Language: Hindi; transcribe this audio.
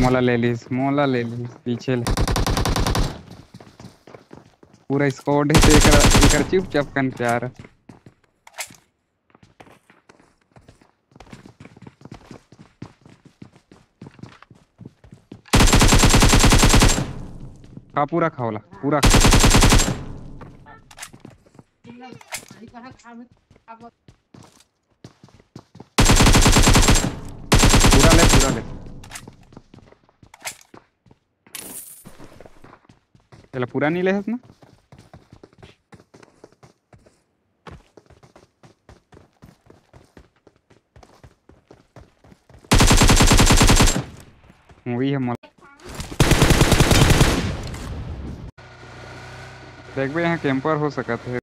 मोला ले लीस, मोला ले लीस, पीछे ले। पूरा स्क्वाड है तो एकर एकर चुपचाप कन प्यार। खा, पूरा खाओला पूरा खा पूरा ले पूरा ले चला पूरा नहीं ले ना वही है देख भाई यहाँ कैंपर हो सकत है